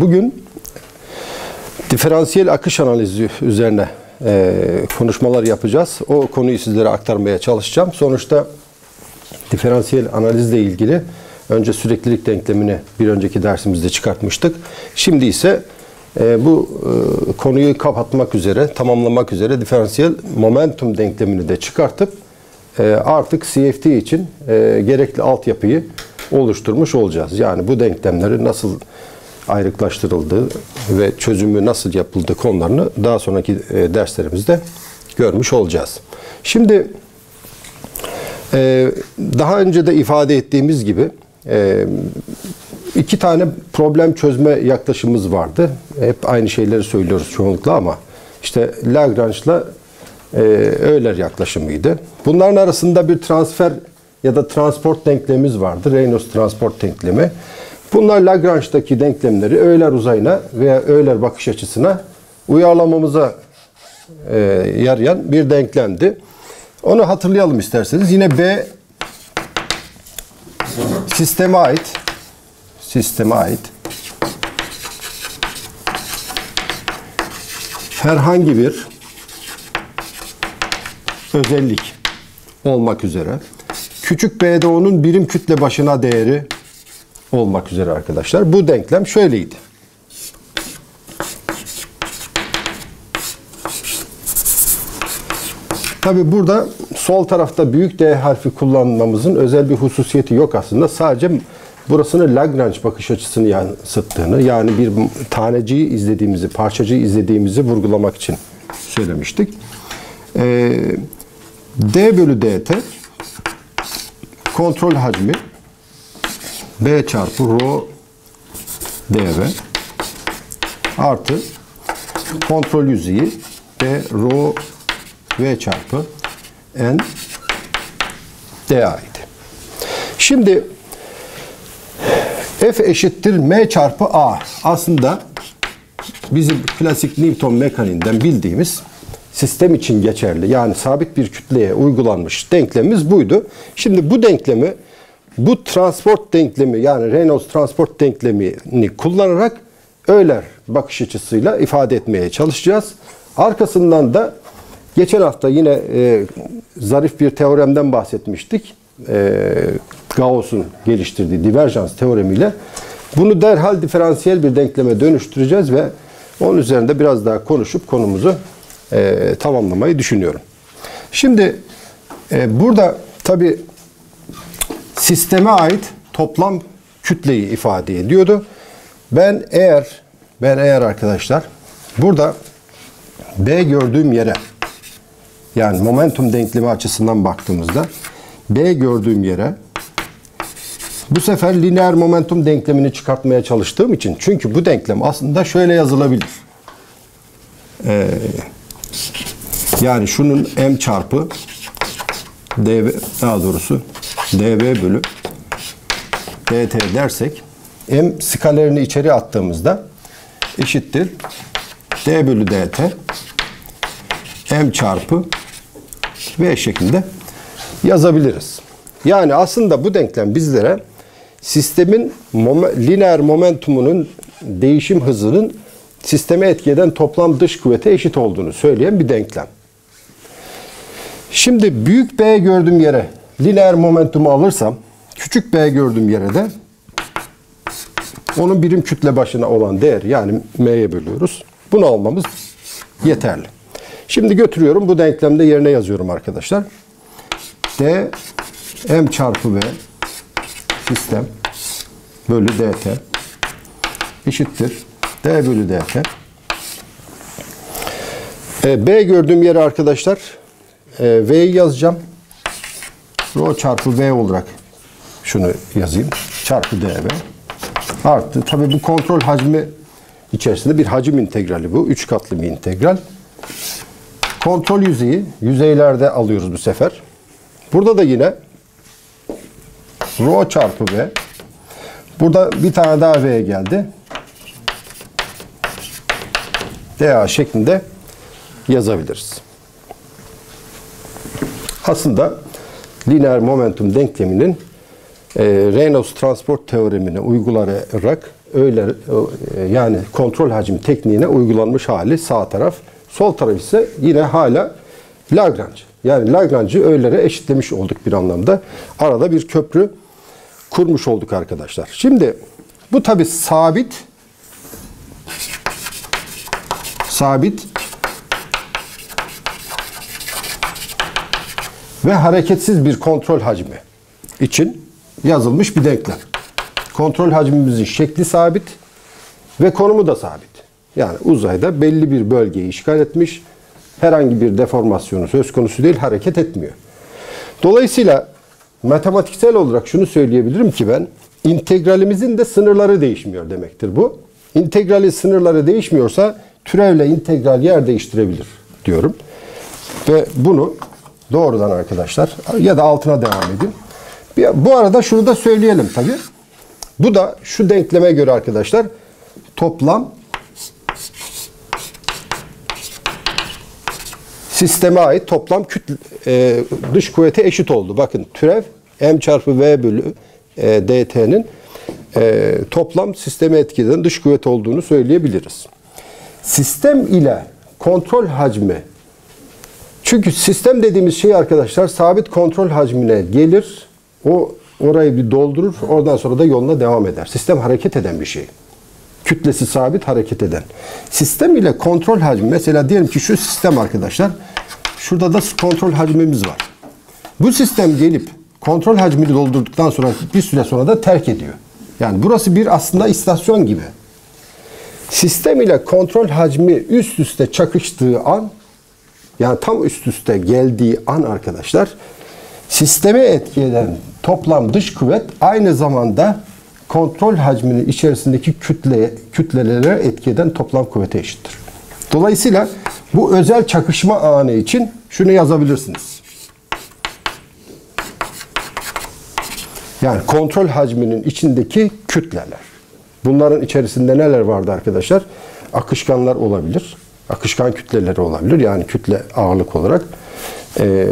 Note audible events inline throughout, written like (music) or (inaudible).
bugün diferansiyel akış analizi üzerine e, konuşmalar yapacağız. O konuyu sizlere aktarmaya çalışacağım. Sonuçta diferansiyel analizle ilgili önce süreklilik denklemini bir önceki dersimizde çıkartmıştık. Şimdi ise e, bu e, konuyu kapatmak üzere, tamamlamak üzere diferansiyel momentum denklemini de çıkartıp e, artık CFT için e, gerekli altyapıyı oluşturmuş olacağız. Yani bu denklemleri nasıl ayrıklaştırıldığı ve çözümü nasıl yapıldığı konularını daha sonraki e, derslerimizde görmüş olacağız. Şimdi e, daha önce de ifade ettiğimiz gibi e, iki tane problem çözme yaklaşımımız vardı. Hep aynı şeyleri söylüyoruz çoğunlukla ama işte Lagrange'la Euler yaklaşımıydı. Bunların arasında bir transfer ya da transport denklemimiz vardı. Reynolds transport denklemi. Bunlar Lagrange'daki denklemleri Euler uzayına veya Euler bakış açısına uyarlamamıza e, yarayan bir denklemdi. Onu hatırlayalım isterseniz. Yine B sisteme ait sisteme ait herhangi bir özellik olmak üzere küçük b'de onun birim kütle başına değeri olmak üzere arkadaşlar. Bu denklem şöyleydi. Tabi burada sol tarafta büyük D harfi kullanmamızın özel bir hususiyeti yok aslında. Sadece burasını Lagrange bakış açısını yansıttığını yani bir taneciyi izlediğimizi, parçacıyı izlediğimizi vurgulamak için söylemiştik. Ee, D bölü dt kontrol hacmi B çarpı rho dv artı kontrol yüzeyi B rho V çarpı N dA idi. Şimdi F eşittir M çarpı A. Aslında bizim klasik Newton mekaniğinden bildiğimiz sistem için geçerli. Yani sabit bir kütleye uygulanmış denklemimiz buydu. Şimdi bu denklemi bu transport denklemi yani Reynolds transport denklemini kullanarak Euler bakış açısıyla ifade etmeye çalışacağız. Arkasından da geçen hafta yine e, zarif bir teoremden bahsetmiştik. E, Gauss'un geliştirdiği diverjans teoremiyle. Bunu derhal diferansiyel bir denkleme dönüştüreceğiz ve onun üzerinde biraz daha konuşup konumuzu e, tamamlamayı düşünüyorum. Şimdi e, burada tabi sisteme ait toplam kütleyi ifade ediyordu. Ben eğer ben eğer arkadaşlar burada B gördüğüm yere yani momentum denklemi açısından baktığımızda B gördüğüm yere bu sefer lineer momentum denklemini çıkartmaya çalıştığım için çünkü bu denklem aslında şöyle yazılabilir. Ee, yani şunun m çarpı dv daha doğrusu dv bölü dt dersek m skalerini içeri attığımızda eşittir d bölü dt m çarpı v şeklinde yazabiliriz. Yani aslında bu denklem bizlere sistemin mom lineer momentumunun değişim hızının sisteme etki eden toplam dış kuvvete eşit olduğunu söyleyen bir denklem. Şimdi büyük B gördüğüm yere lineer momentumu alırsam küçük B gördüğüm yere de onun birim kütle başına olan değer yani M'ye bölüyoruz. Bunu almamız yeterli. Şimdi götürüyorum bu denklemde yerine yazıyorum arkadaşlar. D M çarpı V sistem bölü dt eşittir d bölü dt. E, B gördüğüm yere arkadaşlar e, V'yi yazacağım. Rho çarpı V olarak şunu yazayım. Çarpı dv artı. Tabi bu kontrol hacmi içerisinde bir hacim integrali bu. Üç katlı bir integral. Kontrol yüzeyi yüzeylerde alıyoruz bu sefer. Burada da yine rho çarpı v. Burada bir tane daha v geldi. dA şeklinde yazabiliriz. Aslında lineer momentum denkleminin e, Reynolds transport teoremini uygulayarak öyle e, yani kontrol hacmi tekniğine uygulanmış hali sağ taraf. Sol taraf ise yine hala Lagrange. Yani Lagrange'ı öğelere eşitlemiş olduk bir anlamda. Arada bir köprü kurmuş olduk arkadaşlar. Şimdi bu tabi sabit sabit ve hareketsiz bir kontrol hacmi için yazılmış bir denklem. Kontrol hacmimizin şekli sabit ve konumu da sabit. Yani uzayda belli bir bölgeyi işgal etmiş, herhangi bir deformasyonu söz konusu değil, hareket etmiyor. Dolayısıyla matematiksel olarak şunu söyleyebilirim ki ben, integralimizin de sınırları değişmiyor demektir bu. İntegrali sınırları değişmiyorsa türevle integral yer değiştirebilir diyorum. Ve bunu doğrudan arkadaşlar ya da altına devam edin. Bu arada şunu da söyleyelim tabi. Bu da şu denkleme göre arkadaşlar toplam sisteme ait toplam kütle, e, dış kuvvete eşit oldu. Bakın türev m çarpı v bölü e, dt'nin e, toplam sisteme etkileden dış kuvvet olduğunu söyleyebiliriz. Sistem ile kontrol hacmi çünkü sistem dediğimiz şey arkadaşlar sabit kontrol hacmine gelir. O orayı bir doldurur. Oradan sonra da yoluna devam eder. Sistem hareket eden bir şey. Kütlesi sabit hareket eden. Sistem ile kontrol hacmi mesela diyelim ki şu sistem arkadaşlar. Şurada da kontrol hacmimiz var. Bu sistem gelip kontrol hacmini doldurduktan sonra bir süre sonra da terk ediyor. Yani burası bir aslında istasyon gibi. Sistem ile kontrol hacmi üst üste çakıştığı an yani tam üst üste geldiği an arkadaşlar sisteme etki eden toplam dış kuvvet aynı zamanda kontrol hacminin içerisindeki kütle kütlelere etki eden toplam kuvvete eşittir. Dolayısıyla bu özel çakışma anı için şunu yazabilirsiniz. Yani kontrol hacminin içindeki kütleler. Bunların içerisinde neler vardı arkadaşlar? Akışkanlar olabilir. Akışkan kütleleri olabilir. Yani kütle ağırlık olarak. E,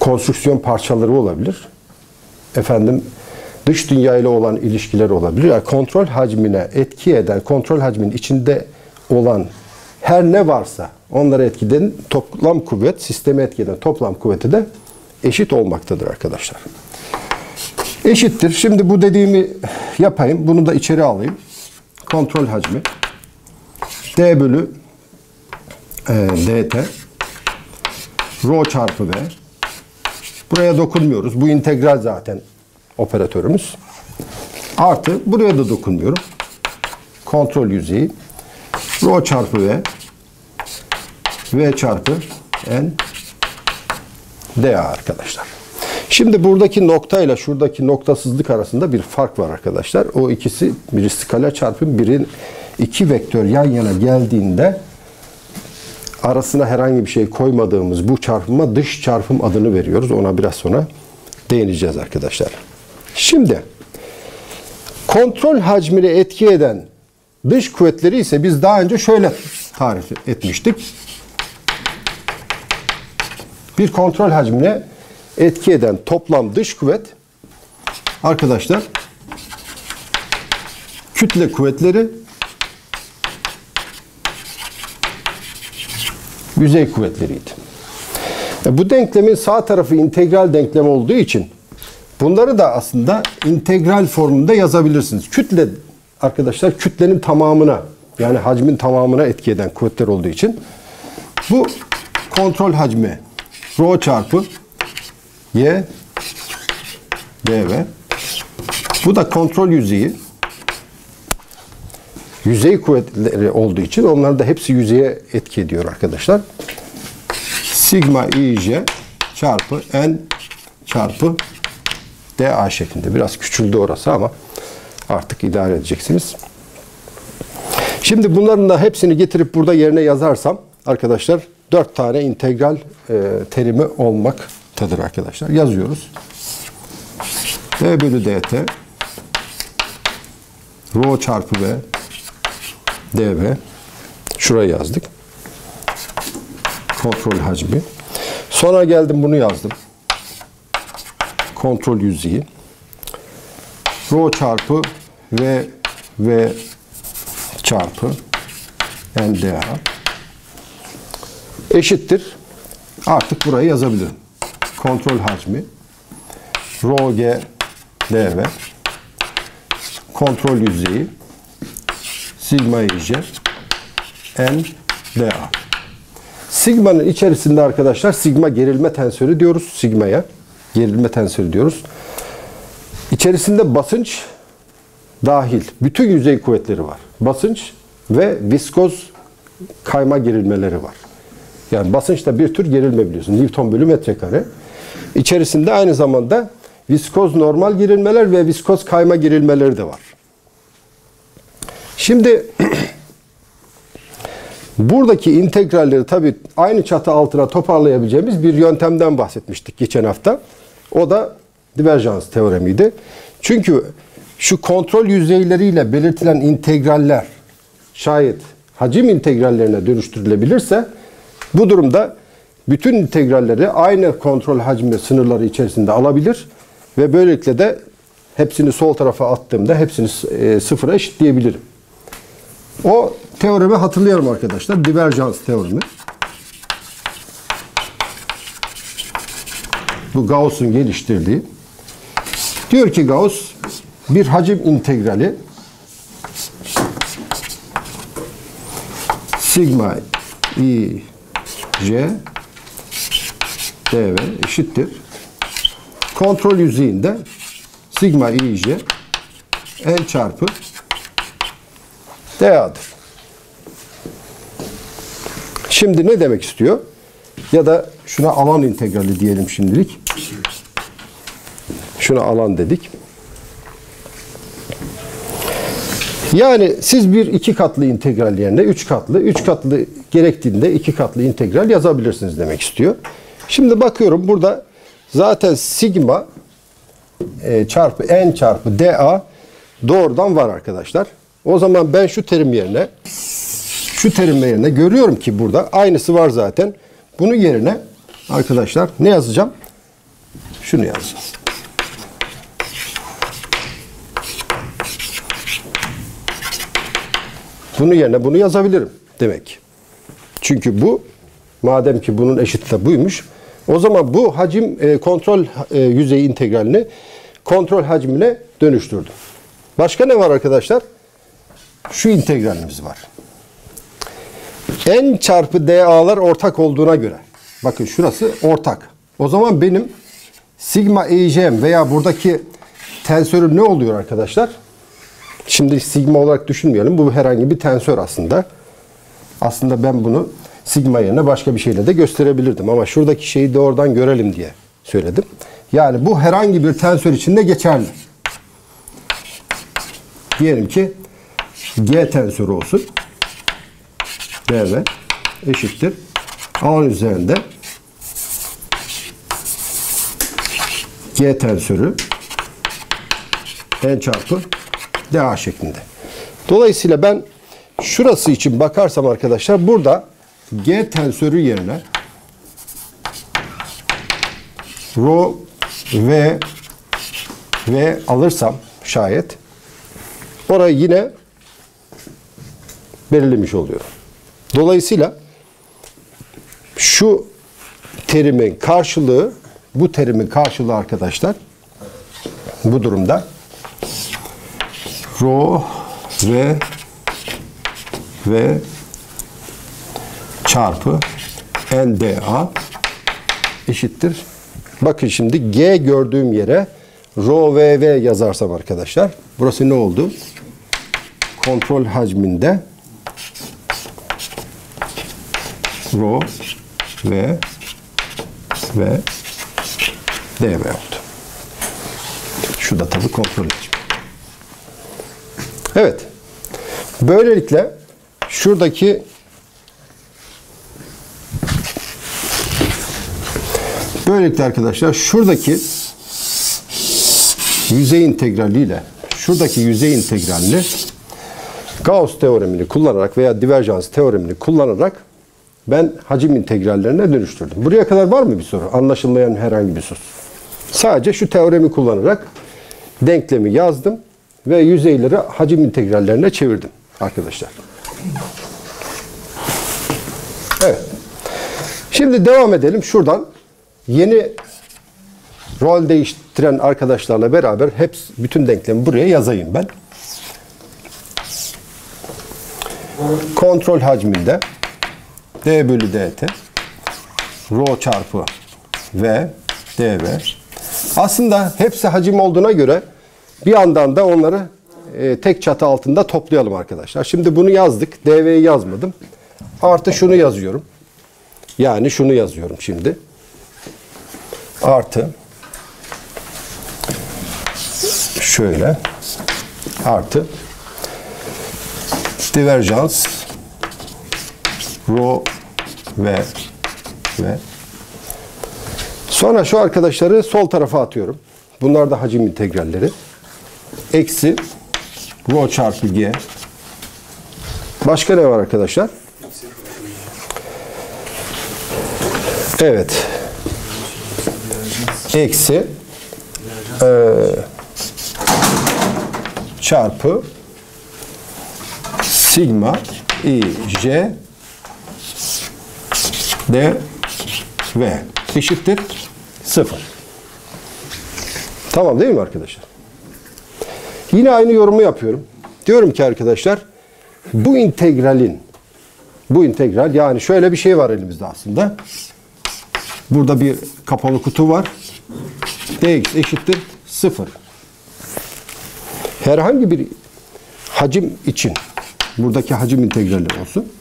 konstrüksiyon parçaları olabilir. Efendim dış dünya ile olan ilişkiler olabilir. Yani kontrol hacmine etki eden, kontrol hacminin içinde olan her ne varsa onlara etkiden toplam kuvvet, sisteme etkiden toplam kuvveti de eşit olmaktadır arkadaşlar. Eşittir. Şimdi bu dediğimi yapayım. Bunu da içeri alayım. Kontrol hacmi. D bölü e, dt rho çarpı v buraya dokunmuyoruz. Bu integral zaten operatörümüz. Artı buraya da dokunmuyorum. Kontrol yüzeyi rho çarpı v v çarpı n dA arkadaşlar. Şimdi buradaki nokta ile şuradaki noktasızlık arasında bir fark var arkadaşlar. O ikisi biri skala çarpım birin iki vektör yan yana geldiğinde arasına herhangi bir şey koymadığımız bu çarpıma dış çarpım adını veriyoruz. Ona biraz sonra değineceğiz arkadaşlar. Şimdi kontrol hacmini etki eden dış kuvvetleri ise biz daha önce şöyle tarif etmiştik. Bir kontrol hacmine etki eden toplam dış kuvvet arkadaşlar kütle kuvvetleri yüzey kuvvetleriydi. E, bu denklemin sağ tarafı integral denklem olduğu için bunları da aslında integral formunda yazabilirsiniz. Kütle arkadaşlar kütlenin tamamına yani hacmin tamamına etki eden kuvvetler olduğu için bu kontrol hacmi rho çarpı y dv bu da kontrol yüzeyi yüzey kuvvetleri olduğu için onlar da hepsi yüzeye etki ediyor arkadaşlar. Sigma ij çarpı n çarpı dA şeklinde. Biraz küçüldü orası ama artık idare edeceksiniz. Şimdi bunların da hepsini getirip burada yerine yazarsam arkadaşlar dört tane integral e, terimi olmaktadır arkadaşlar. Yazıyoruz. V bölü dt rho çarpı v dv şuraya yazdık. Kontrol hacmi. Sonra geldim bunu yazdım. Kontrol yüzeyi. Rho çarpı v V çarpı NDA eşittir. Artık burayı yazabilirim. Kontrol hacmi rho G dV kontrol yüzeyi sigma ij n dA. Sigma'nın içerisinde arkadaşlar sigma gerilme tensörü diyoruz sigmaya. Gerilme tensörü diyoruz. İçerisinde basınç dahil bütün yüzey kuvvetleri var. Basınç ve viskoz kayma gerilmeleri var. Yani basınç da bir tür gerilme biliyorsun. Newton bölü metrekare. İçerisinde aynı zamanda viskoz normal gerilmeler ve viskoz kayma gerilmeleri de var. Şimdi (clears throat) buradaki integralleri tabii aynı çatı altına toparlayabileceğimiz bir yöntemden bahsetmiştik geçen hafta. O da diverjans teoremiydi. Çünkü şu kontrol yüzeyleriyle belirtilen integraller şayet hacim integrallerine dönüştürülebilirse bu durumda bütün integralleri aynı kontrol hacmi sınırları içerisinde alabilir ve böylelikle de hepsini sol tarafa attığımda hepsini e, sıfıra eşitleyebilirim. O teoremi hatırlayalım arkadaşlar. Diverjans teoremi. Bu Gauss'un geliştirdiği. Diyor ki Gauss bir hacim integrali sigma i j dv eşittir. Kontrol yüzeyinde sigma i j n çarpı dA'dır. Şimdi ne demek istiyor? Ya da şuna alan integrali diyelim şimdilik. Şuna alan dedik. Yani siz bir iki katlı integral yerine üç katlı, üç katlı gerektiğinde iki katlı integral yazabilirsiniz demek istiyor. Şimdi bakıyorum burada zaten sigma e, çarpı n çarpı dA doğrudan var arkadaşlar. O zaman ben şu terim yerine şu terim yerine görüyorum ki burada aynısı var zaten. Bunun yerine arkadaşlar ne yazacağım? Şunu yazacağız. Bunun yerine bunu yazabilirim demek. Çünkü bu madem ki bunun eşiti de buymuş o zaman bu hacim e, kontrol e, yüzeyi integralini kontrol hacmine dönüştürdüm. Başka ne var arkadaşlar? Şu integralimiz var. N çarpı dA'lar ortak olduğuna göre. Bakın şurası ortak. O zaman benim sigma eğeceğim veya buradaki tensörüm ne oluyor arkadaşlar? Şimdi sigma olarak düşünmeyelim. Bu herhangi bir tensör aslında. Aslında ben bunu sigma yerine başka bir şeyle de gösterebilirdim. Ama şuradaki şeyi de oradan görelim diye söyledim. Yani bu herhangi bir tensör için de geçerli. Diyelim ki G tensörü olsun. DV eşittir. Alan üzerinde G tensörü N çarpı DA şeklinde. Dolayısıyla ben şurası için bakarsam arkadaşlar burada G tensörü yerine rho v v alırsam şayet orayı yine belirlemiş oluyorum. Dolayısıyla şu terimin karşılığı bu terimin karşılığı arkadaşlar bu durumda rho v v çarpı NDA eşittir. Bakın şimdi G gördüğüm yere rho VV yazarsam arkadaşlar. Burası ne oldu? Kontrol hacminde rho V ve dv oldu. Şu da tabii kontrol hacmi. Evet. Böylelikle şuradaki Böylelikle arkadaşlar şuradaki yüzey integraliyle şuradaki yüzey integralini Gauss teoremini kullanarak veya diverjans teoremini kullanarak ben hacim integrallerine dönüştürdüm. Buraya kadar var mı bir soru? Anlaşılmayan herhangi bir soru. Sadece şu teoremi kullanarak denklemi yazdım ve yüzeyleri hacim integrallerine çevirdim arkadaşlar. Evet. Şimdi devam edelim. Şuradan yeni rol değiştiren arkadaşlarla beraber hepsi, bütün denklemi buraya yazayım ben. Kontrol hacminde d bölü dt rho çarpı v dv aslında hepsi hacim olduğuna göre bir yandan da onları e, tek çatı altında toplayalım arkadaşlar. Şimdi bunu yazdık. dv'yi yazmadım. Artı şunu yazıyorum. Yani şunu yazıyorum şimdi. Artı şöyle artı diverjans rho ve ve sonra şu arkadaşları sol tarafa atıyorum. Bunlar da hacim integralleri. Eksi rho çarpı g. Başka ne var arkadaşlar? Evet. Eksi e, çarpı sigma i j d v eşittir sıfır. Tamam değil mi arkadaşlar? Yine aynı yorumu yapıyorum. Diyorum ki arkadaşlar bu integralin bu integral yani şöyle bir şey var elimizde aslında. Burada bir kapalı kutu var. dx eşittir 0. Herhangi bir hacim için buradaki hacim integrali olsun.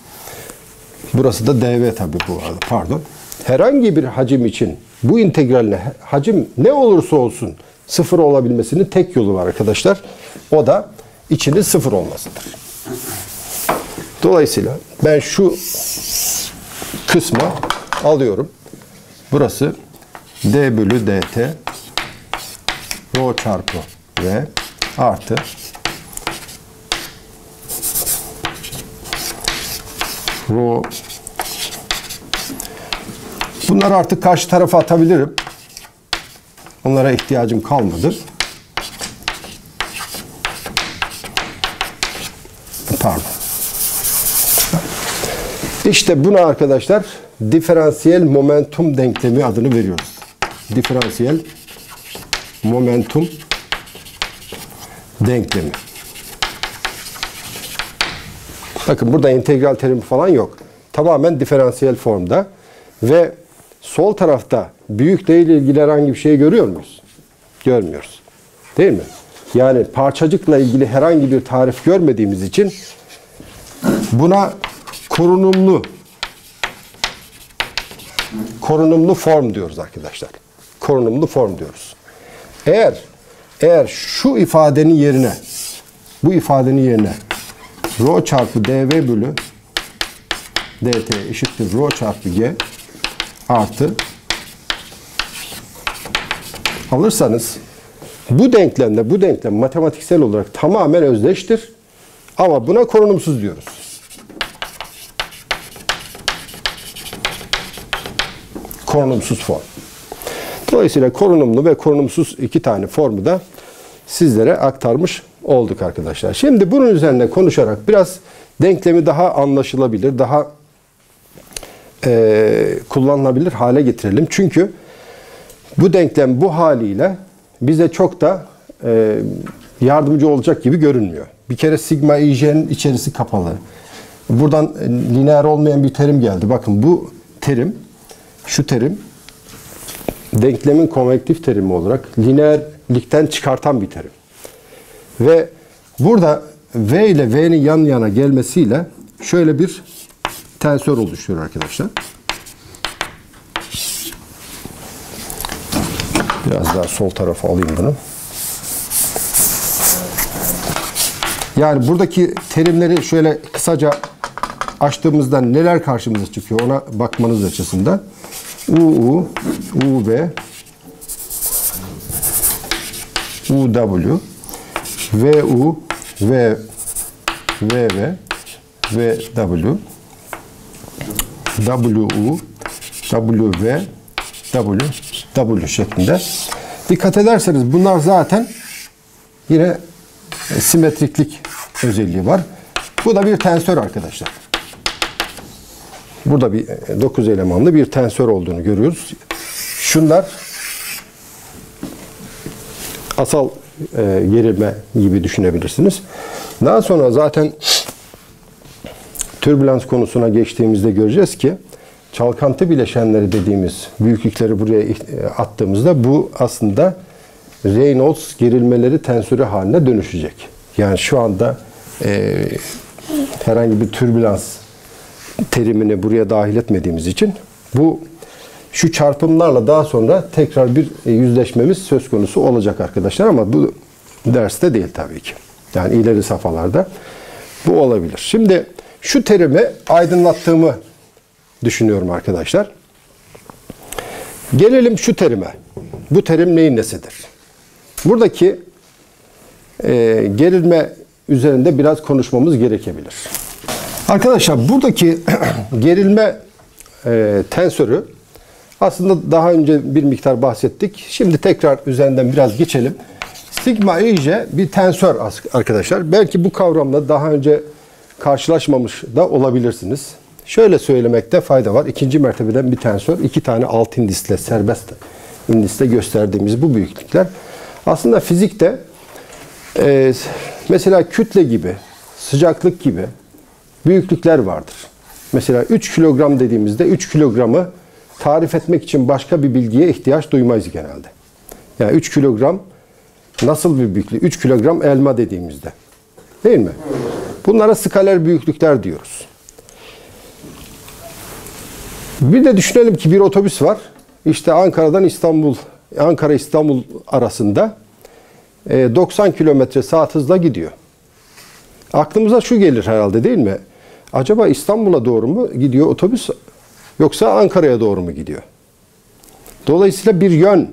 Burası da dv tabii bu arada pardon. Herhangi bir hacim için bu integralin hacim ne olursa olsun sıfır olabilmesinin tek yolu var arkadaşlar. O da içinin sıfır olmasıdır. Dolayısıyla ben şu kısmı alıyorum. Burası d bölü dt rho çarpı v artı rho Bunları artık karşı tarafa atabilirim. Onlara ihtiyacım kalmadı. Pardon. İşte buna arkadaşlar diferansiyel momentum denklemi adını veriyoruz. Diferansiyel momentum denklemi. Bakın burada integral terimi falan yok. Tamamen diferansiyel formda ve sol tarafta büyükle ilgili herhangi bir şey görüyor muyuz? Görmüyoruz. Değil mi? Yani parçacıkla ilgili herhangi bir tarif görmediğimiz için buna korunumlu korunumlu form diyoruz arkadaşlar. Korunumlu form diyoruz. Eğer eğer şu ifadenin yerine bu ifadenin yerine rho çarpı dv bölü dt eşittir rho çarpı g artı alırsanız bu denklemle bu denklem matematiksel olarak tamamen özdeştir. Ama buna korunumsuz diyoruz. Korunumsuz form. Dolayısıyla korunumlu ve korunumsuz iki tane formu da sizlere aktarmış olduk arkadaşlar. Şimdi bunun üzerine konuşarak biraz denklemi daha anlaşılabilir, daha e, kullanılabilir hale getirelim. Çünkü bu denklem bu haliyle bize çok da e, yardımcı olacak gibi görünmüyor. Bir kere sigma ij'nin içerisi kapalı. Buradan e, lineer olmayan bir terim geldi. Bakın bu terim, şu terim denklemin konvektif terimi olarak lineerlikten çıkartan bir terim. Ve burada V ile V'nin yan yana gelmesiyle şöyle bir tensör oluşuyor arkadaşlar. Biraz daha sol tarafa alayım bunu. Yani buradaki terimleri şöyle kısaca açtığımızda neler karşımıza çıkıyor ona bakmanız açısından. UU, UV, UW, VU, V, VV, VW, WU, WV, W, W şeklinde. Dikkat ederseniz bunlar zaten yine e, simetriklik özelliği var. Bu da bir tensör arkadaşlar. Burada bir 9 elemanlı bir tensör olduğunu görüyoruz. Şunlar asal e, gerilme gibi düşünebilirsiniz. Daha sonra zaten türbülans konusuna geçtiğimizde göreceğiz ki çalkantı bileşenleri dediğimiz büyüklükleri buraya e, attığımızda bu aslında Reynolds gerilmeleri tensörü haline dönüşecek. Yani şu anda e, herhangi bir türbülans terimini buraya dahil etmediğimiz için bu şu çarpımlarla daha sonra tekrar bir e, yüzleşmemiz söz konusu olacak arkadaşlar ama bu derste değil tabii ki. Yani ileri safhalarda bu olabilir. Şimdi şu terimi aydınlattığımı düşünüyorum arkadaşlar. Gelelim şu terime. Bu terim neyin nesidir? Buradaki e, gerilme üzerinde biraz konuşmamız gerekebilir. Arkadaşlar buradaki (clears throat) gerilme e, tensörü aslında daha önce bir miktar bahsettik. Şimdi tekrar üzerinden biraz geçelim. Sigma iyice bir tensör arkadaşlar. Belki bu kavramla daha önce karşılaşmamış da olabilirsiniz. Şöyle söylemekte fayda var. İkinci mertebeden bir tensör, iki tane alt indisle, serbest indisle gösterdiğimiz bu büyüklükler. Aslında fizikte e, mesela kütle gibi, sıcaklık gibi büyüklükler vardır. Mesela 3 kilogram dediğimizde 3 kilogramı tarif etmek için başka bir bilgiye ihtiyaç duymayız genelde. Yani 3 kilogram nasıl bir büyüklük? 3 kilogram elma dediğimizde. Değil mi? Bunlara skaler büyüklükler diyoruz. Bir de düşünelim ki bir otobüs var. İşte Ankara'dan İstanbul, Ankara İstanbul arasında 90 kilometre saat hızla gidiyor. Aklımıza şu gelir herhalde değil mi? Acaba İstanbul'a doğru mu gidiyor otobüs yoksa Ankara'ya doğru mu gidiyor? Dolayısıyla bir yön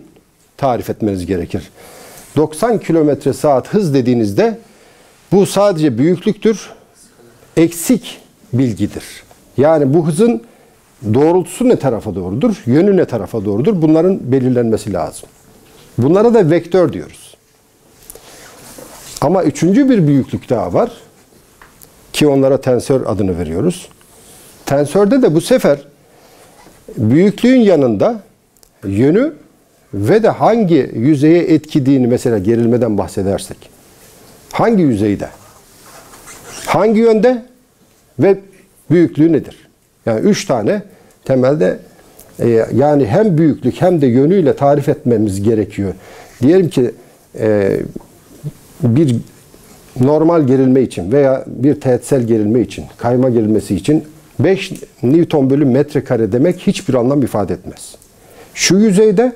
tarif etmeniz gerekir. 90 kilometre saat hız dediğinizde bu sadece büyüklüktür, eksik bilgidir. Yani bu hızın doğrultusu ne tarafa doğrudur, yönü ne tarafa doğrudur bunların belirlenmesi lazım. Bunlara da vektör diyoruz. Ama üçüncü bir büyüklük daha var ki onlara tensör adını veriyoruz. Tensörde de bu sefer büyüklüğün yanında yönü ve de hangi yüzeye etkilediğini mesela gerilmeden bahsedersek hangi yüzeyde hangi yönde ve büyüklüğü nedir? Yani üç tane temelde e, yani hem büyüklük hem de yönüyle tarif etmemiz gerekiyor. Diyelim ki e, bir normal gerilme için veya bir teğetsel gerilme için, kayma gerilmesi için 5 Newton bölü metrekare demek hiçbir anlam ifade etmez. Şu yüzeyde,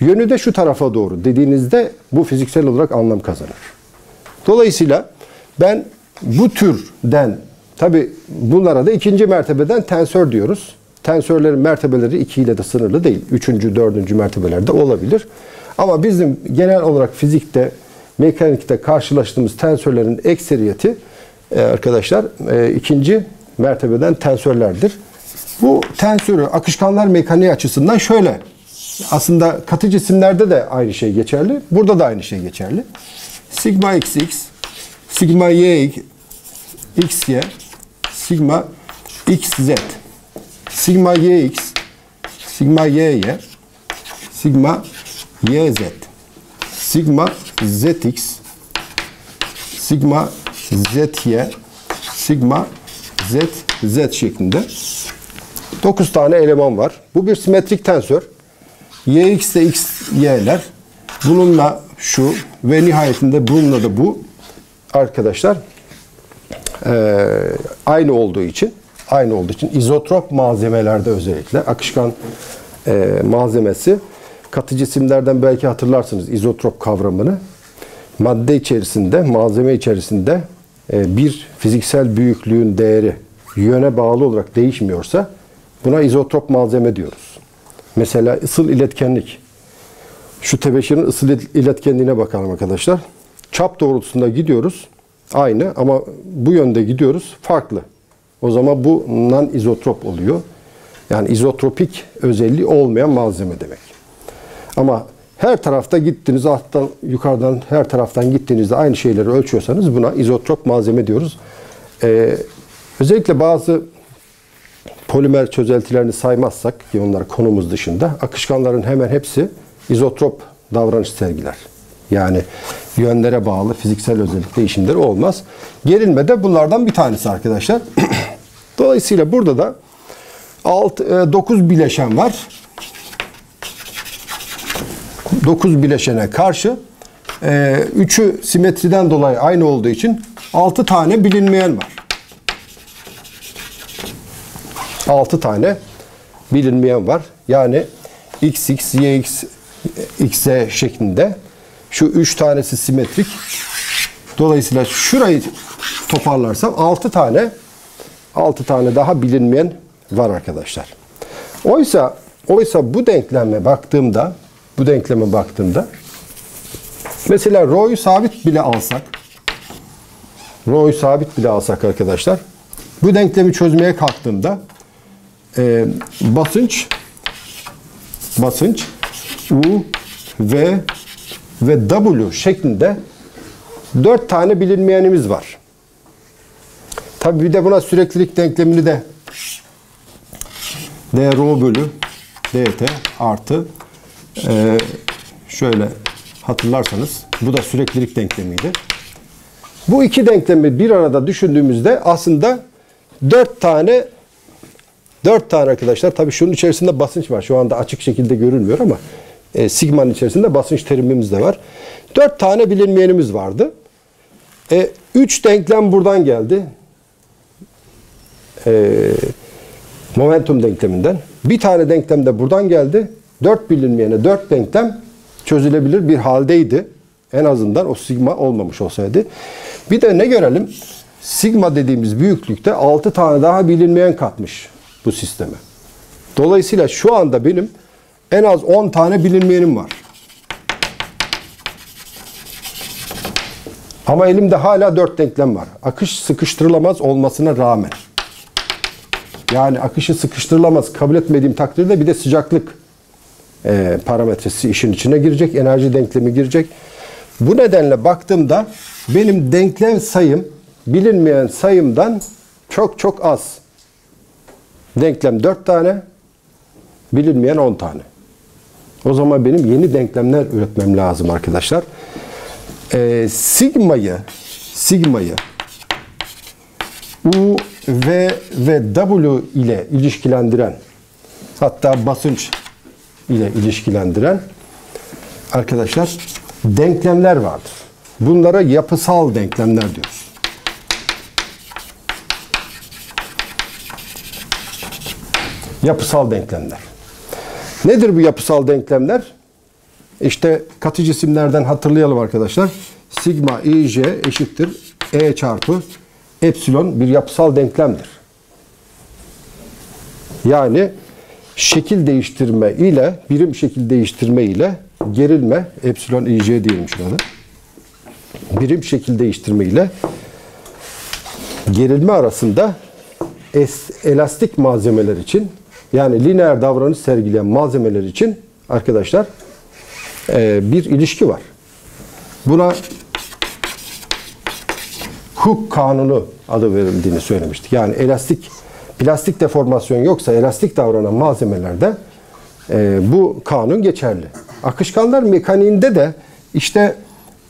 yönü de şu tarafa doğru dediğinizde bu fiziksel olarak anlam kazanır. Dolayısıyla ben bu türden, tabi bunlara da ikinci mertebeden tensör diyoruz. Tensörlerin mertebeleri 2 ile de sınırlı değil. Üçüncü, dördüncü mertebelerde olabilir. Ama bizim genel olarak fizikte mekanikte karşılaştığımız tensörlerin ekseriyeti e, arkadaşlar e, ikinci mertebeden tensörlerdir. Bu tensörü akışkanlar mekaniği açısından şöyle. Aslında katı cisimlerde de aynı şey geçerli. Burada da aynı şey geçerli. Sigma xx, sigma y xy, sigma xz, sigma yx, sigma yy, sigma yz, sigma zx sigma zy sigma z z şeklinde 9 tane eleman var. Bu bir simetrik tensör. yx ile x y'ler bununla şu ve nihayetinde bununla da bu arkadaşlar e, aynı olduğu için aynı olduğu için izotrop malzemelerde özellikle akışkan e, malzemesi Katı cisimlerden belki hatırlarsınız izotrop kavramını. Madde içerisinde, malzeme içerisinde bir fiziksel büyüklüğün değeri yöne bağlı olarak değişmiyorsa buna izotrop malzeme diyoruz. Mesela ısıl iletkenlik. Şu tebeşirin ısıl iletkenliğine bakalım arkadaşlar. Çap doğrultusunda gidiyoruz. Aynı ama bu yönde gidiyoruz. Farklı. O zaman bu non izotrop oluyor. Yani izotropik özelliği olmayan malzeme demek. Ama her tarafta gittiniz alttan yukarıdan her taraftan gittiğinizde aynı şeyleri ölçüyorsanız buna izotrop malzeme diyoruz. Ee, özellikle bazı polimer çözeltilerini saymazsak ki onlar konumuz dışında akışkanların hemen hepsi izotrop davranış sergiler. Yani yönlere bağlı fiziksel özellik değişimleri olmaz. Gerilme de bunlardan bir tanesi arkadaşlar. (clears throat) Dolayısıyla burada da 6 9 bileşen var. 9 bileşene karşı 3'ü simetriden dolayı aynı olduğu için 6 tane bilinmeyen var. 6 tane bilinmeyen var. Yani XX, YX, XZ şeklinde. Şu 3 tanesi simetrik. Dolayısıyla şurayı toparlarsam 6 tane 6 tane daha bilinmeyen var arkadaşlar. Oysa oysa bu denkleme baktığımda bu denkleme baktığımda mesela rho'yu sabit bile alsak rho'yu sabit bile alsak arkadaşlar bu denklemi çözmeye kalktığımda e, basınç basınç U V ve W şeklinde dört tane bilinmeyenimiz var. Tabi bir de buna süreklilik denklemini de d rho bölü dt artı e, şöyle hatırlarsanız bu da süreklilik denklemiydi. Bu iki denklemi bir arada düşündüğümüzde aslında dört tane dört tane arkadaşlar tabii şunun içerisinde basınç var. Şu anda açık şekilde görünmüyor ama e, sigmanın içerisinde basınç terimimiz de var. Dört tane bilinmeyenimiz vardı. E, üç denklem buradan geldi. E, momentum denkleminden. Bir tane denklem de buradan geldi. Dört bilinmeyene dört denklem çözülebilir bir haldeydi. En azından o sigma olmamış olsaydı. Bir de ne görelim? Sigma dediğimiz büyüklükte 6 tane daha bilinmeyen katmış bu sisteme. Dolayısıyla şu anda benim en az 10 tane bilinmeyenim var. Ama elimde hala 4 denklem var. Akış sıkıştırılamaz olmasına rağmen. Yani akışı sıkıştırılamaz kabul etmediğim takdirde bir de sıcaklık e, parametresi işin içine girecek. Enerji denklemi girecek. Bu nedenle baktığımda benim denklem sayım bilinmeyen sayımdan çok çok az. Denklem 4 tane, bilinmeyen 10 tane. O zaman benim yeni denklemler üretmem lazım arkadaşlar. E, sigma'yı sigma'yı U, V ve W ile ilişkilendiren hatta basınç ile ilişkilendiren arkadaşlar denklemler vardır. Bunlara yapısal denklemler diyoruz. Yapısal denklemler. Nedir bu yapısal denklemler? İşte katı cisimlerden hatırlayalım arkadaşlar. Sigma ij eşittir E çarpı epsilon bir yapısal denklemdir. Yani şekil değiştirme ile birim şekil değiştirme ile gerilme epsilon ij diyelim şurada. Birim şekil değiştirme ile gerilme arasında es, elastik malzemeler için yani lineer davranış sergileyen malzemeler için arkadaşlar e, bir ilişki var. Buna Hooke kanunu adı verildiğini söylemiştik. Yani elastik plastik deformasyon yoksa elastik davranan malzemelerde e, bu kanun geçerli. Akışkanlar mekaniğinde de işte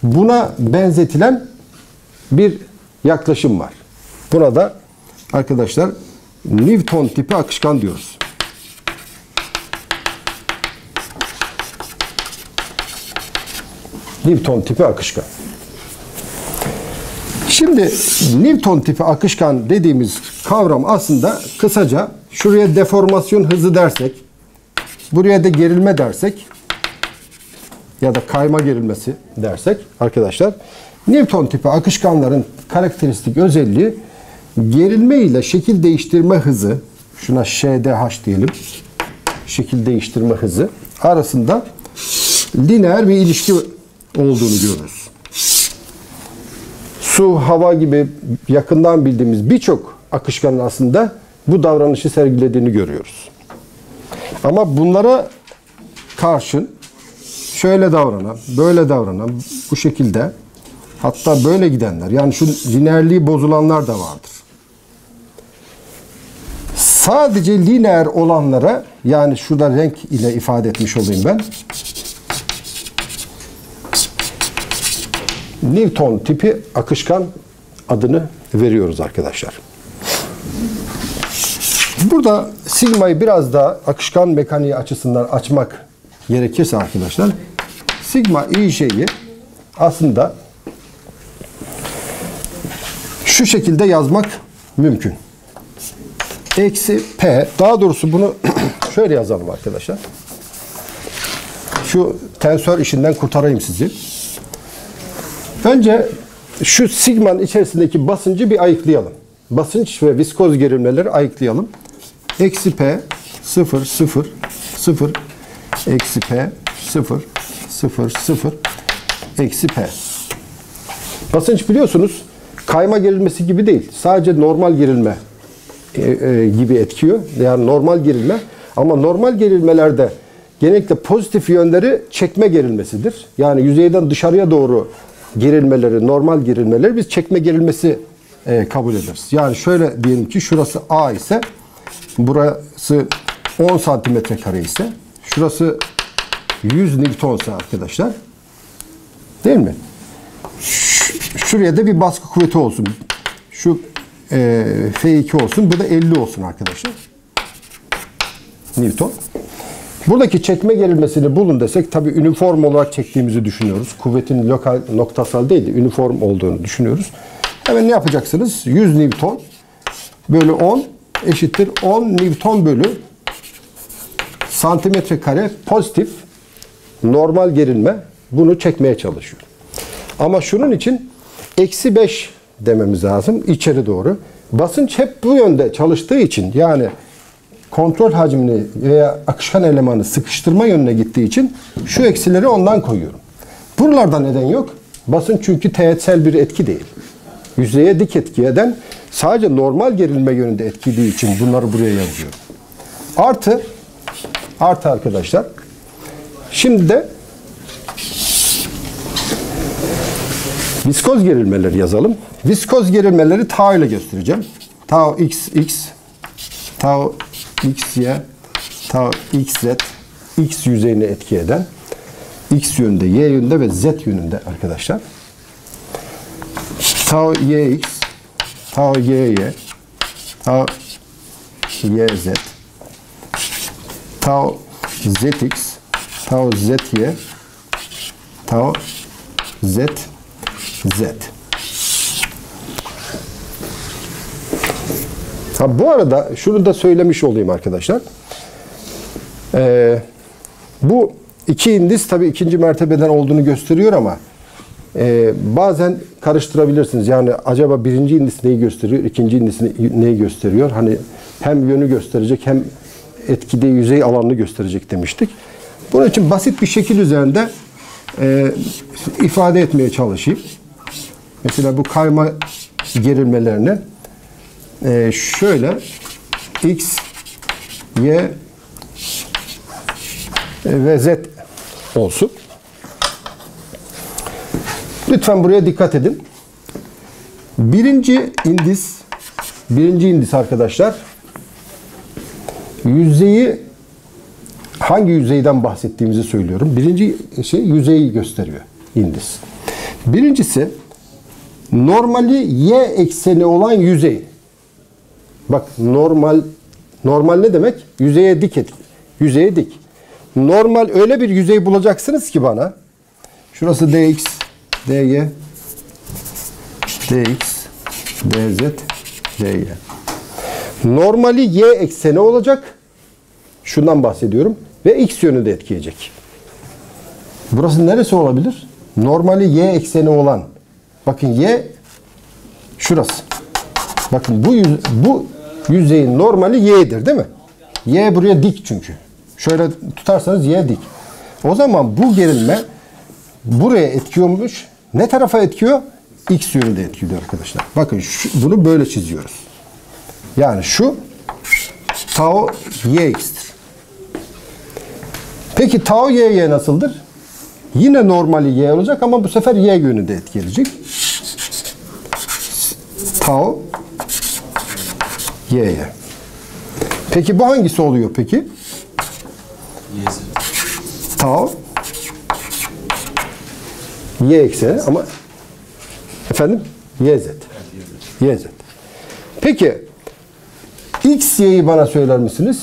buna benzetilen bir yaklaşım var. Buna da arkadaşlar Newton tipi akışkan diyoruz. Newton tipi akışkan. Şimdi Newton tipi akışkan dediğimiz kavram aslında kısaca şuraya deformasyon hızı dersek, buraya da gerilme dersek ya da kayma gerilmesi dersek arkadaşlar Newton tipi akışkanların karakteristik özelliği gerilme ile şekil değiştirme hızı şuna ŞDH diyelim şekil değiştirme hızı arasında lineer bir ilişki olduğunu görürüz. Su, hava gibi yakından bildiğimiz birçok akışkanın aslında bu davranışı sergilediğini görüyoruz. Ama bunlara karşın şöyle davranan, böyle davranan, bu şekilde hatta böyle gidenler yani şu lineerliği bozulanlar da vardır. Sadece lineer olanlara yani şurada renk ile ifade etmiş olayım ben. Newton tipi akışkan adını veriyoruz arkadaşlar. Burada sigmayı biraz daha akışkan mekaniği açısından açmak gerekirse arkadaşlar sigma ij'yi aslında şu şekilde yazmak mümkün. Eksi P. Daha doğrusu bunu (clears throat) şöyle yazalım arkadaşlar. Şu tensör işinden kurtarayım sizi. Önce şu sigmanın içerisindeki basıncı bir ayıklayalım. Basınç ve viskoz gerilmeleri ayıklayalım. Eksi P 0 0 0 eksi P 0 0 0 eksi P. Basınç biliyorsunuz kayma gerilmesi gibi değil. Sadece normal gerilme e, e, gibi etkiyor. Yani normal gerilme. Ama normal gerilmelerde genellikle pozitif yönleri çekme gerilmesidir. Yani yüzeyden dışarıya doğru gerilmeleri, normal gerilmeleri biz çekme gerilmesi e, kabul ederiz. Yani şöyle diyelim ki şurası A ise burası 10 santimetre kare ise şurası 100 Newton'sa arkadaşlar değil mi? Şuraya da bir baskı kuvveti olsun. Şu e, F2 olsun. Bu da 50 olsun arkadaşlar. Newton. Buradaki çekme gerilmesini bulun desek tabi üniform olarak çektiğimizi düşünüyoruz. Kuvvetin lokal noktasal değil de üniform olduğunu düşünüyoruz. Hemen ne yapacaksınız? 100 Newton bölü 10 eşittir 10 Newton bölü santimetre kare pozitif normal gerilme bunu çekmeye çalışıyor. Ama şunun için eksi 5 dememiz lazım içeri doğru. Basınç hep bu yönde çalıştığı için yani kontrol hacmini veya akışkan elemanı sıkıştırma yönüne gittiği için şu eksileri ondan koyuyorum. Buralarda neden yok? Basınç çünkü teğetsel bir etki değil. Yüzeye dik etki eden sadece normal gerilme yönünde etkilediği için bunları buraya yazıyorum. Artı artı arkadaşlar. Şimdi de viskoz gerilmeleri yazalım. Viskoz gerilmeleri tau ile göstereceğim. Tau x x tau x y tau x z x yüzeyini etki eden x yönünde, y yönünde ve z yönünde arkadaşlar. Tau y x tau y y tau y z tau z x tau z y tau z z Ha, bu arada şunu da söylemiş olayım arkadaşlar. Ee, bu iki indis tabi ikinci mertebeden olduğunu gösteriyor ama e, bazen karıştırabilirsiniz. Yani acaba birinci indis neyi gösteriyor, ikinci indis neyi gösteriyor? Hani hem yönü gösterecek hem etkilediği yüzey alanını gösterecek demiştik. Bunun için basit bir şekil üzerinde e, ifade etmeye çalışayım. Mesela bu kayma gerilmelerini e, şöyle x, y ve z olsun. Lütfen buraya dikkat edin. Birinci indis, birinci indis arkadaşlar yüzeyi hangi yüzeyden bahsettiğimizi söylüyorum. Birinci şey yüzeyi gösteriyor indis. Birincisi normali y ekseni olan yüzey. Bak normal normal ne demek? Yüzeye dik et. Yüzeye dik. Normal öyle bir yüzey bulacaksınız ki bana. Şurası dx, dy, dx, dz, dy. Normali y ekseni olacak. Şundan bahsediyorum. Ve x yönünde etkileyecek. Burası neresi olabilir? Normali y ekseni olan. Bakın y şurası. Bakın bu bu yüzeyin normali y'dir değil mi? Y buraya dik çünkü. Şöyle tutarsanız y dik. O zaman bu gerilme buraya etkiyormuş. Ne tarafa etkiyor? X yönünde etkiliyor arkadaşlar. Bakın şu, bunu böyle çiziyoruz. Yani şu tau yx'tir. Peki tau yy nasıldır? Yine normali y olacak ama bu sefer y yönünde etki edecek. Tau y'ye. Peki bu hangisi oluyor peki? Tau y ekseni ama efendim yz. yz. Peki x y'yi bana söyler misiniz?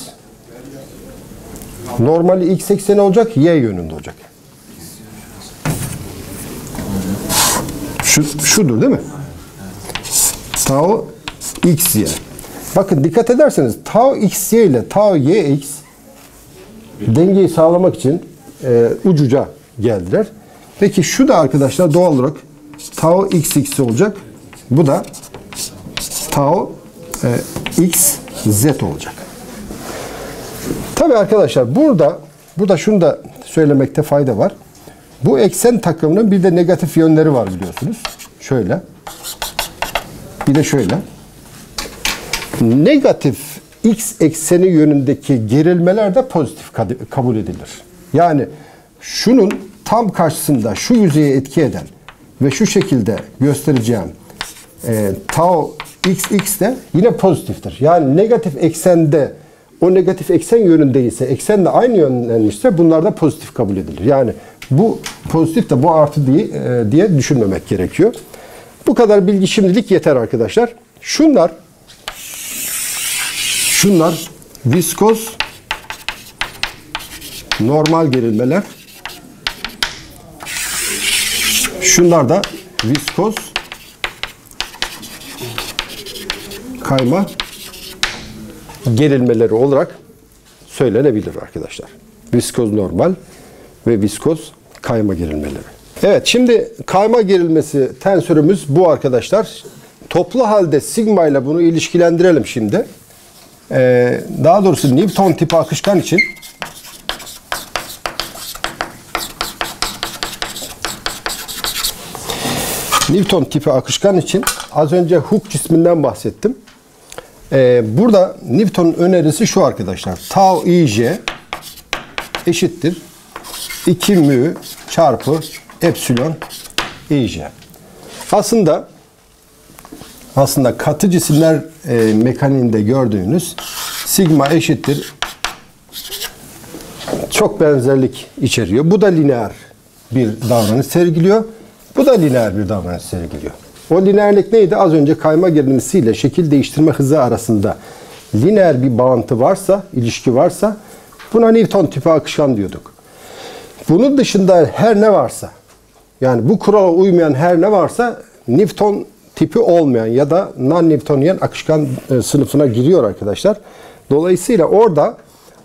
Normali x ekseni olacak, y yönünde olacak. Şu, şudur değil mi? Tau x y. Bakın dikkat ederseniz tau x y ile tau y x dengeyi sağlamak için e, ucuca geldiler. Peki şu da arkadaşlar doğal olarak tau x x olacak. Bu da tau e, x olacak. Tabii arkadaşlar burada burada şunu da söylemekte fayda var. Bu eksen takımının bir de negatif yönleri var biliyorsunuz. Şöyle. Bir de şöyle. Negatif x ekseni yönündeki gerilmeler de pozitif kabul edilir. Yani şunun tam karşısında şu yüzeye etki eden ve şu şekilde göstereceğim e, tau xx de yine pozitiftir. Yani negatif eksende o negatif eksen yönündeyse, eksenle aynı yönlenmişse bunlar da pozitif kabul edilir. Yani bu pozitif de bu artı diye, e, diye düşünmemek gerekiyor. Bu kadar bilgi şimdilik yeter arkadaşlar. Şunlar şunlar viskoz normal gerilmeler. Şunlar da viskoz kayma gerilmeleri olarak söylenebilir arkadaşlar. Viskoz normal ve viskoz kayma gerilmeleri. Evet şimdi kayma gerilmesi tensörümüz bu arkadaşlar. Toplu halde sigma ile bunu ilişkilendirelim şimdi. Ee, daha doğrusu Newton tipi akışkan için Newton tipi akışkan için az önce Hooke cisminden bahsettim. Ee, burada Newton'un önerisi şu arkadaşlar. Tau ij eşittir 2 mü çarpı epsilon ij. Aslında aslında katı cisimler e, mekaniğinde gördüğünüz sigma eşittir çok benzerlik içeriyor. Bu da lineer bir davranış sergiliyor. Bu da lineer bir davranış sergiliyor. O lineerlik neydi? Az önce kayma gerilimisiyle şekil değiştirme hızı arasında lineer bir bağıntı varsa, ilişki varsa buna Newton tipi akışkan diyorduk. Bunun dışında her ne varsa, yani bu kurala uymayan her ne varsa Newton tipi olmayan ya da non-Newtonian akışkan e, sınıfına giriyor arkadaşlar. Dolayısıyla orada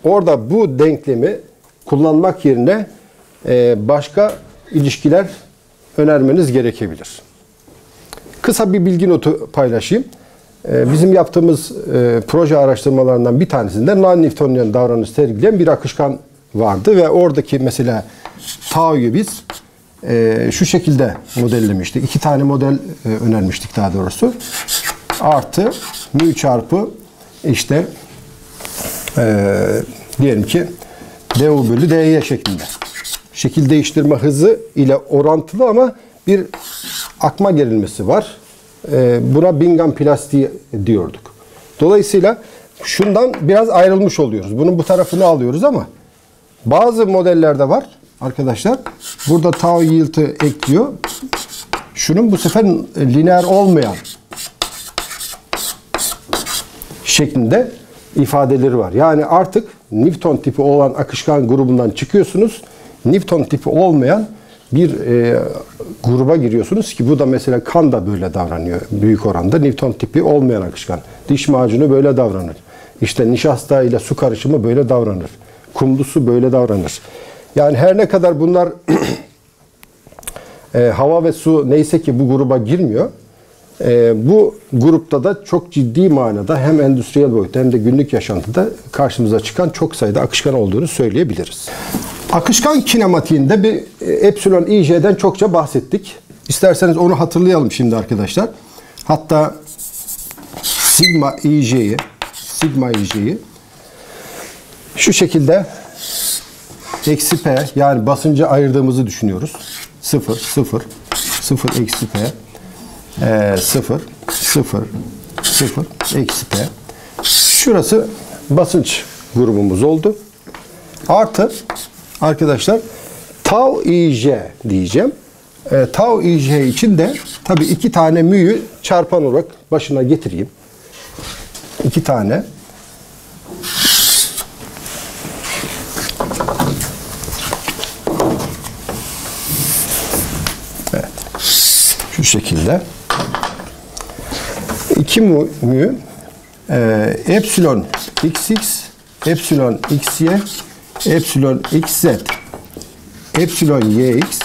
orada bu denklemi kullanmak yerine e, başka ilişkiler önermeniz gerekebilir. Kısa bir bilgi notu paylaşayım. Ee, bizim yaptığımız e, proje araştırmalarından bir tanesinde non-Newtonian davranış sergileyen bir akışkan vardı ve oradaki mesela tau'yu biz e, şu şekilde modellemiştik. İki tane model e, önermiştik daha doğrusu. Artı mu çarpı işte diyelim ki du bölü dy şeklinde. Şekil değiştirme hızı ile orantılı ama bir akma gerilmesi var. Ee, buna Bingham plastiği diyorduk. Dolayısıyla şundan biraz ayrılmış oluyoruz. Bunun bu tarafını alıyoruz ama bazı modellerde var arkadaşlar. Burada tau yield'ı ekliyor. Şunun bu sefer lineer olmayan şeklinde ifadeleri var. Yani artık Newton tipi olan akışkan grubundan çıkıyorsunuz. Newton tipi olmayan bir e, gruba giriyorsunuz ki bu da mesela kan da böyle davranıyor büyük oranda. Newton tipi olmayan akışkan. Diş macunu böyle davranır. İşte nişasta ile su karışımı böyle davranır. Kumlu su böyle davranır. Yani her ne kadar bunlar (clears throat) e, hava ve su neyse ki bu gruba girmiyor. E, bu grupta da çok ciddi manada hem endüstriyel boyutta hem de günlük yaşantıda karşımıza çıkan çok sayıda akışkan olduğunu söyleyebiliriz. Akışkan kinematiğinde bir e, epsilon ij'den çokça bahsettik. İsterseniz onu hatırlayalım şimdi arkadaşlar. Hatta sigma ij'yi sigma ij'yi şu şekilde eksi P yani basıncı ayırdığımızı düşünüyoruz. 0, 0, 0 eksi P. E, 0, 0, 0 eksi P. Şurası basınç grubumuz oldu. Artı arkadaşlar tau ij diyeceğim. E, tau ij için de tabii iki tane mü'yü çarpan olarak başına getireyim. İki tane. Şu şekilde. İki mü, mü e, epsilon xx, epsilon xy, epsilon xz, epsilon yx,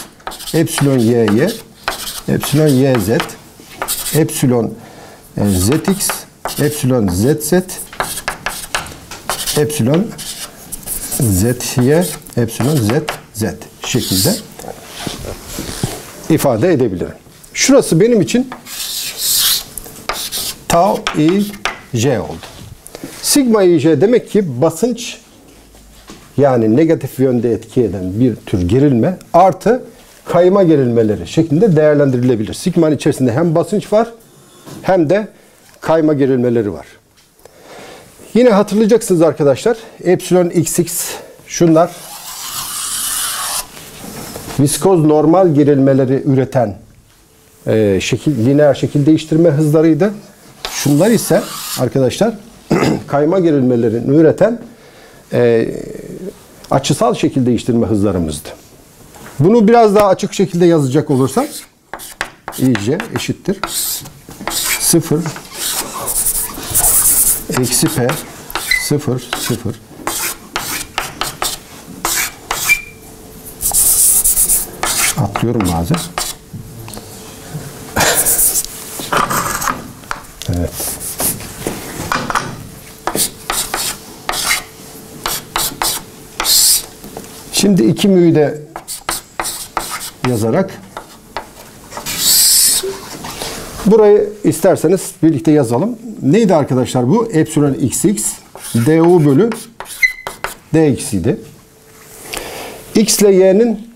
epsilon yy, epsilon yz, epsilon e, zx, epsilon zz, epsilon zy, epsilon zz şekilde ifade edebilirim. Şurası benim için tau i j oldu. Sigma i j demek ki basınç yani negatif yönde etki eden bir tür gerilme artı kayma gerilmeleri şeklinde değerlendirilebilir. Sigma'nın içerisinde hem basınç var hem de kayma gerilmeleri var. Yine hatırlayacaksınız arkadaşlar. Epsilon xx şunlar viskoz normal gerilmeleri üreten e, şekil, lineer şekil değiştirme hızlarıydı. Şunlar ise arkadaşlar (clears throat) kayma gerilmelerini üreten e, açısal şekil değiştirme hızlarımızdı. Bunu biraz daha açık şekilde yazacak olursam iyice eşittir. 0 eksi p 0 0 atlıyorum bazen. Şimdi iki mü'yü de yazarak burayı isterseniz birlikte yazalım. Neydi arkadaşlar bu? Epsilon xx du bölü dx idi. x ile y'nin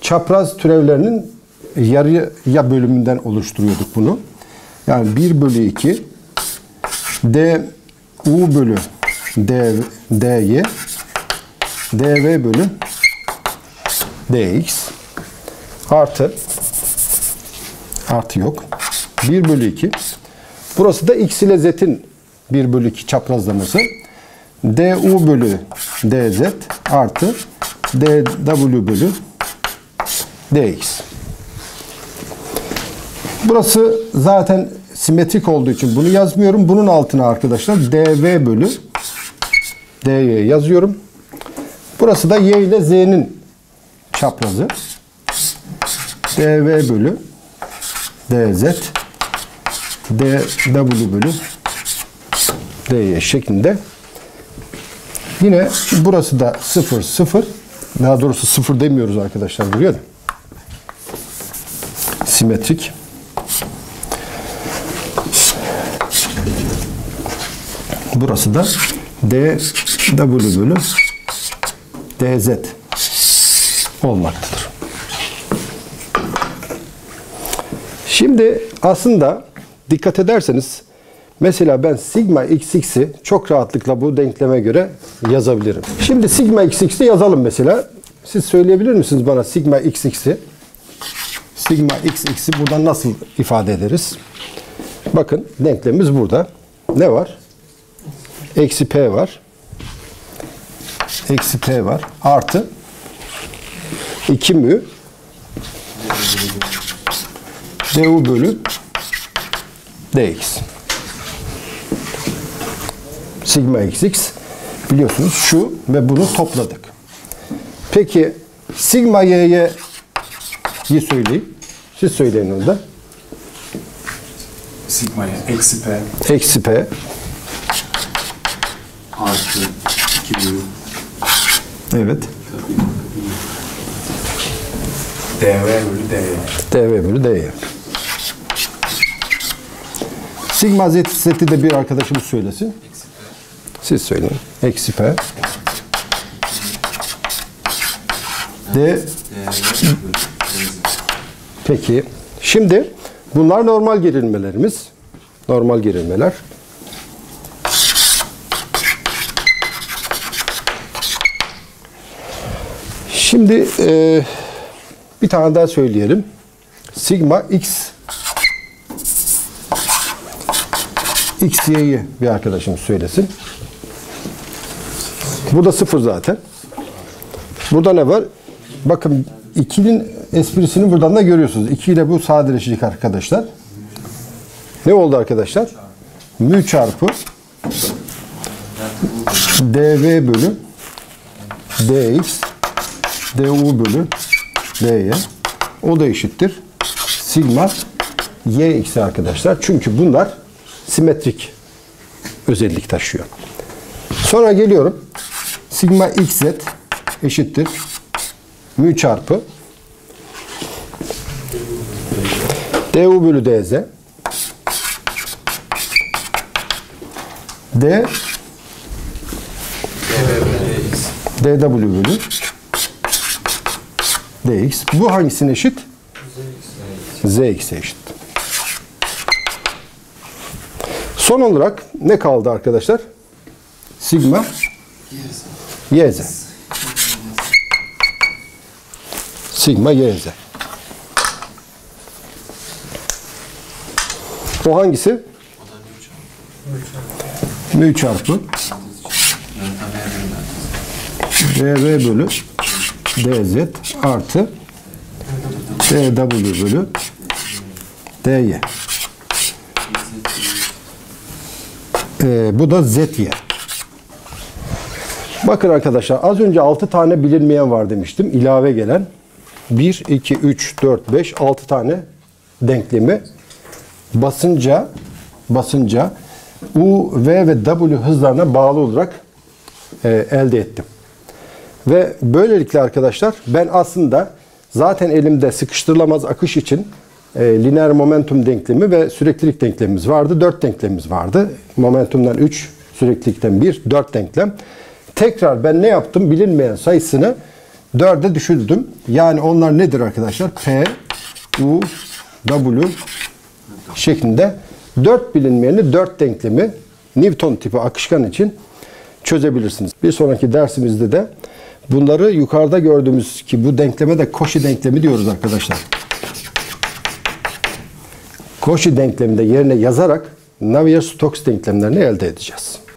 çapraz türevlerinin yarıya bölümünden oluşturuyorduk bunu. Yani 1 bölü 2 d u bölü d, dy dv bölü dx artı artı yok. 1 bölü 2 burası da x ile z'in 1 bölü 2 çaprazlaması du bölü dz artı dw bölü dx. Burası zaten simetrik olduğu için bunu yazmıyorum. Bunun altına arkadaşlar dv bölü dy yazıyorum. Burası da y ile z'nin çaprazı. dv bölü dz dw bölü dy şeklinde. Yine burası da 0 0. Daha doğrusu 0 demiyoruz arkadaşlar buraya da. Simetrik. Burası da dw bölü dz olmaktadır. Şimdi aslında dikkat ederseniz mesela ben sigma xx'i çok rahatlıkla bu denkleme göre yazabilirim. Şimdi sigma xx'i yazalım mesela. Siz söyleyebilir misiniz bana sigma xx'i? Sigma xx'i buradan nasıl ifade ederiz? Bakın denklemimiz burada. Ne var? Eksi p var. Eksi p var. Artı 2 mü du bölü dx. Sigma xx biliyorsunuz şu ve bunu topladık. Peki sigma y'ye yi söyleyin. Siz söyleyin onu da. Sigma y eksi p Eksi p artı 2 bölü evet dy. dv bölü dy. Sigma z z'i de bir arkadaşımız söylesin. Siz söyleyin. Eksi p D Peki. Şimdi bunlar normal gerilmelerimiz. Normal gerilmeler. Şimdi e, bir tane daha söyleyelim. Sigma X X y'yi bir arkadaşım söylesin. Burada sıfır zaten. Burada ne var? Bakın 2'nin esprisini buradan da görüyorsunuz. 2 ile bu sadeleşecek arkadaşlar. Ne oldu arkadaşlar? Mü çarpı dv bölü dx du bölü dy o da eşittir. Sigma yx arkadaşlar. Çünkü bunlar simetrik özellik taşıyor. Sonra geliyorum. Sigma xz eşittir. Mü çarpı du bölü dz d dw bölü dx. Bu hangisine eşit? zx'e eşit. Son olarak ne kaldı arkadaşlar? Sigma yz. Sigma yz. O hangisi? Mü çarpı dv bölü dz artı dw bölü dy. Ee, bu da zy. Bakın arkadaşlar az önce 6 tane bilinmeyen var demiştim. İlave gelen 1, 2, 3, 4, 5, 6 tane denklemi basınca basınca U, V ve W hızlarına bağlı olarak e, elde ettim. Ve böylelikle arkadaşlar ben aslında zaten elimde sıkıştırılamaz akış için e, lineer momentum denklemi ve süreklilik denklemimiz vardı. 4 denklemimiz vardı. Momentumdan 3, süreklilikten 1, 4 denklem. Tekrar ben ne yaptım? Bilinmeyen sayısını 4'e düşürdüm. Yani onlar nedir arkadaşlar? P, U, W şeklinde 4 bilinmeyeni 4 denklemi Newton tipi akışkan için çözebilirsiniz. Bir sonraki dersimizde de bunları yukarıda gördüğümüz ki bu denkleme de Cauchy denklemi diyoruz arkadaşlar. Cauchy denkleminde yerine yazarak Navier-Stokes denklemlerini elde edeceğiz.